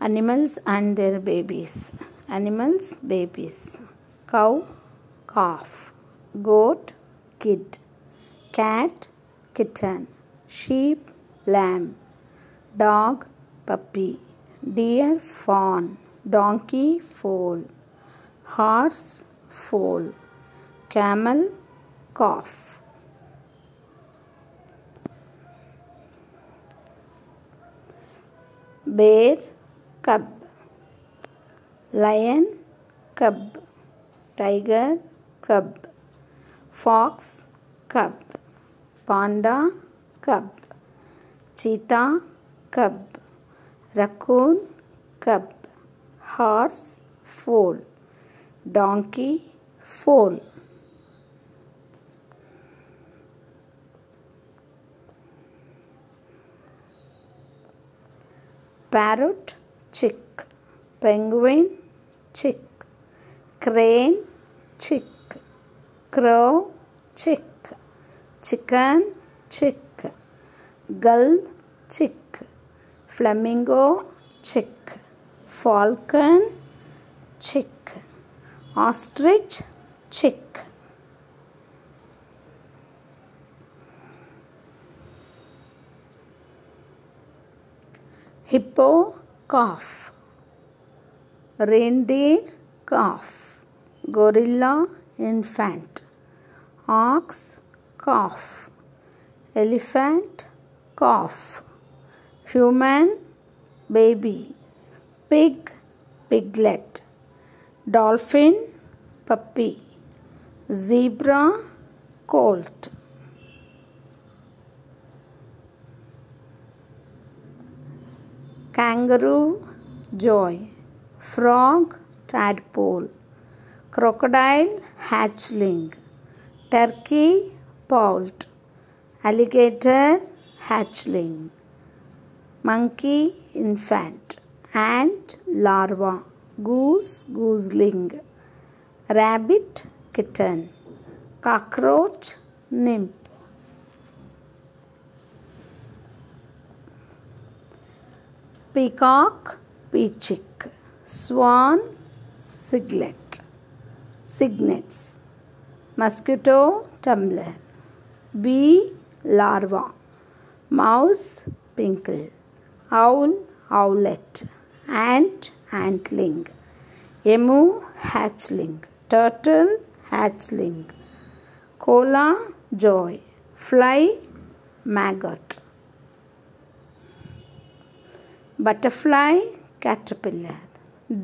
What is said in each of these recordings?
Animals and their babies. Animals, babies. Cow, calf. Goat, kid. Cat, kitten. Sheep, lamb. Dog, puppy. Deer, fawn. Donkey, foal. Horse, foal. Camel, calf. Bear cub lion cub tiger cub fox cub panda cub cheetah cub raccoon cub horse foal donkey foal parrot chick. Penguin chick. Crane chick. Crow chick. Chicken chick. Gull chick. Flamingo chick. Falcon chick. Ostrich chick hippo calf reindeer calf gorilla infant. Ox calf elephant calf human baby. Pig piglet. Dolphin puppy. Zebra colt kangaroo joey. Frog tadpole. Crocodile hatchling. Turkey poult. Alligator hatchling. Monkey infant. Ant larva goose gooseling rabbit kitten. Cockroach nymph peacock peachick. Swan cygnet. Cygnets. Mosquito tumbler. Bee larva. Mouse pinkie owl owlet. Ant antling. Emu hatchling. Turtle hatchling. Koala, joey. Fly maggot butterfly caterpillar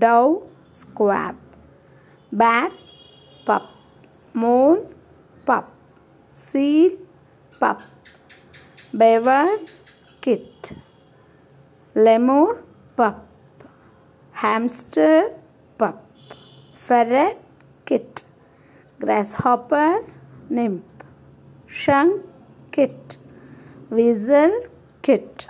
dove squab bat pup mole pup seal pup beaver kit lemur pup hamster pup ferret kit grasshopper nymph skunk kit weasel kit